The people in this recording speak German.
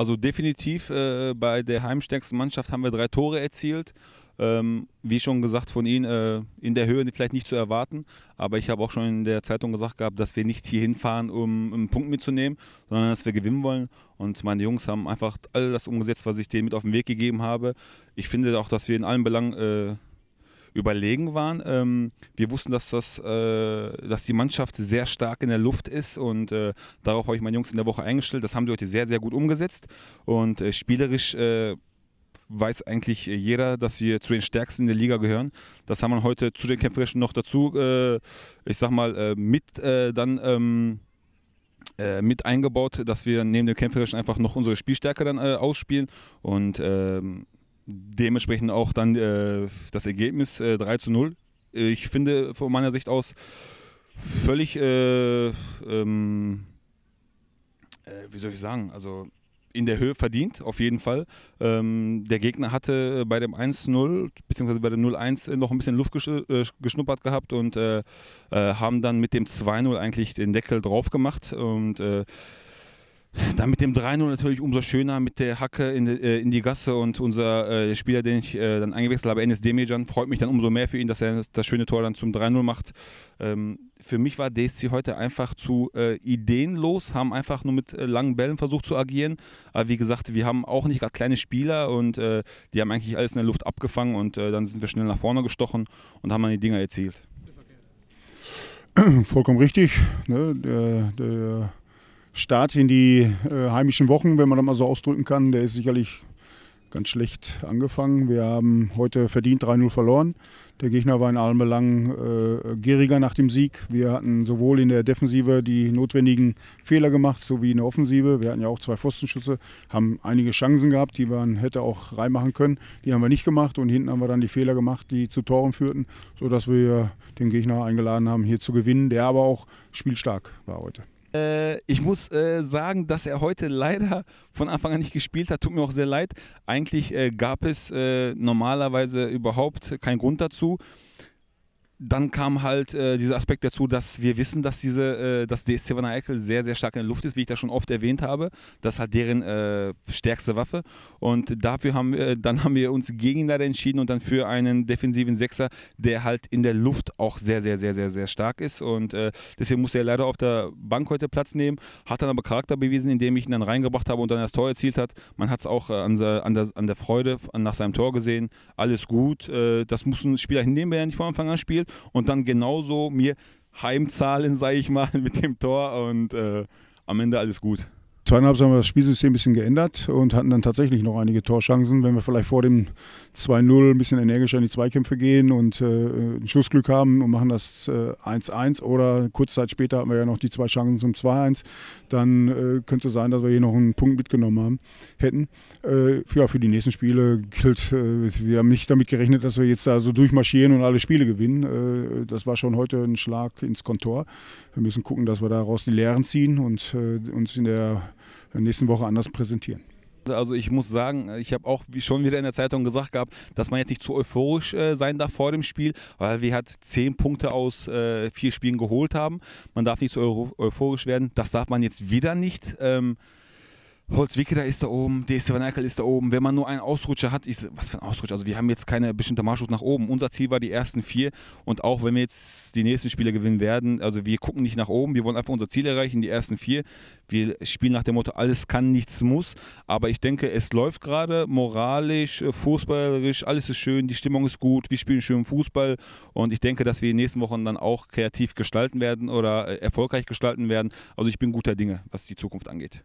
Also definitiv äh, bei der heimstärksten Mannschaft haben wir drei Tore erzielt. Ähm, wie schon gesagt von Ihnen, äh, in der Höhe vielleicht nicht zu erwarten. Aber ich habe auch schon in der Zeitung gesagt gehabt, dass wir nicht hier hinfahren, um einen Punkt mitzunehmen, sondern dass wir gewinnen wollen. Und meine Jungs haben einfach all das umgesetzt, was ich denen mit auf den Weg gegeben habe. Ich finde auch, dass wir in allen Belangen äh, überlegen waren. Ähm, wir wussten, dass, das, äh, dass die Mannschaft sehr stark in der Luft ist und äh, darauf habe ich meine Jungs in der Woche eingestellt. Das haben sie heute sehr, sehr gut umgesetzt und äh, spielerisch äh, weiß eigentlich jeder, dass wir zu den Stärksten in der Liga gehören. Das haben wir heute zu den Kämpferischen noch dazu, äh, ich sag mal, äh, mit dann ähm, äh, mit eingebaut, dass wir neben dem Kämpferischen einfach noch unsere Spielstärke dann ausspielen und ähm, dementsprechend auch dann äh, das Ergebnis 3 zu 0. Ich finde von meiner Sicht aus völlig, ähm, wie soll ich sagen, also in der Höhe verdient, auf jeden Fall. Ähm, der Gegner hatte bei dem 1-0 bzw. bei dem 0-1 noch ein bisschen Luft äh, geschnuppert gehabt und äh, äh, haben dann mit dem 2-0 eigentlich den Deckel drauf gemacht und äh, dann mit dem 3-0 natürlich umso schöner mit der Hacke in die, äh, in die Gasse und unser äh, Spieler, den ich äh, dann eingewechselt habe, Enes Demejan, freut mich dann umso mehr für ihn, dass er das, das schöne Tor dann zum 3-0 macht. Ähm, für mich war DSC heute einfach zu äh, ideenlos, haben einfach nur mit äh, langen Bällen versucht zu agieren. Aber wie gesagt, wir haben auch nicht gerade kleine Spieler und äh, die haben eigentlich alles in der Luft abgefangen und dann sind wir schnell nach vorne gestochen und haben dann die Dinger erzielt. Vollkommen richtig. Ne? Der, der Start in die äh, heimischen Wochen, wenn man das mal so ausdrücken kann, der ist sicherlich ganz schlecht angefangen. Wir haben heute verdient 3-0 verloren. Der Gegner war in allen Belangen äh, gieriger nach dem Sieg. Wir hatten sowohl in der Defensive die notwendigen Fehler gemacht, sowie in der Offensive. Wir hatten ja auch zwei Pfostenschüsse, haben einige Chancen gehabt, die man hätte auch reinmachen können. Die haben wir nicht gemacht und hinten haben wir dann die Fehler gemacht, die zu Toren führten, sodass wir den Gegner eingeladen haben, hier zu gewinnen, der aber auch spielstark war heute. Äh, ich muss äh, sagen, dass er heute leider von Anfang an nicht gespielt hat. Tut mir auch sehr leid. Eigentlich äh, gab es äh, normalerweise überhaupt keinen Grund dazu dann kam halt äh, dieser Aspekt dazu, dass wir wissen, dass diese, äh, dass DSC Van Eickel sehr, sehr stark in der Luft ist, wie ich das schon oft erwähnt habe. Das ist halt deren äh, stärkste Waffe. Und dafür haben wir, dann haben wir uns gegen ihn leider entschieden und dann für einen defensiven Sechser, der halt in der Luft auch sehr, sehr, sehr, sehr, sehr stark ist. Und äh, deswegen musste er leider auf der Bank heute Platz nehmen, hat dann aber Charakter bewiesen, indem ich ihn dann reingebracht habe und dann das Tor erzielt hat. Man hat es auch äh, an der, an, der, an der Freude nach seinem Tor gesehen. Alles gut. Äh, das muss ein Spieler hinnehmen, wenn er nicht von Anfang an spielt und dann genauso mir heimzahlen, sage ich mal, mit dem Tor und äh, am Ende alles gut. Zweieinhalb haben wir das Spielsystem ein bisschen geändert und hatten dann tatsächlich noch einige Torchancen. Wenn wir vielleicht vor dem 2-0 ein bisschen energischer in die Zweikämpfe gehen und äh, ein Schussglück haben und machen das 1-1 äh, oder kurz Zeit später hatten wir ja noch die zwei Chancen zum 2-1, dann äh, könnte es sein, dass wir hier noch einen Punkt mitgenommen haben, hätten. Äh, ja, für die nächsten Spiele gilt, äh, wir haben nicht damit gerechnet, dass wir jetzt da so durchmarschieren und alle Spiele gewinnen. Äh, das war schon heute ein Schlag ins Kontor. Wir müssen gucken, dass wir daraus die Lehren ziehen und uns in der nächsten Woche anders präsentieren. Also ich muss sagen, ich habe auch schon wieder in der Zeitung gesagt gehabt, dass man jetzt nicht zu euphorisch äh, sein darf vor dem Spiel, weil wir halt zehn Punkte aus äh, vier Spielen geholt haben. Man darf nicht zu euphorisch werden. Das darf man jetzt wieder nicht. Ähm, Holzwickeder ist da oben, DSC Van Eyck ist da oben. Wenn man nur einen Ausrutscher hat, ist, was für ein Ausrutscher? Also wir haben jetzt keine bestimmte Marschroute nach oben. Unser Ziel war die ersten vier und auch wenn wir jetzt die nächsten Spiele gewinnen werden, also wir gucken nicht nach oben, wir wollen einfach unser Ziel erreichen, die ersten vier. Wir spielen nach dem Motto, alles kann, nichts muss. Aber ich denke, es läuft gerade moralisch, äh, fußballerisch, alles ist schön, die Stimmung ist gut, wir spielen schön Fußball und ich denke, dass wir in den nächsten Wochen dann auch kreativ gestalten werden oder äh, erfolgreich gestalten werden. Also ich bin guter Dinge, was die Zukunft angeht.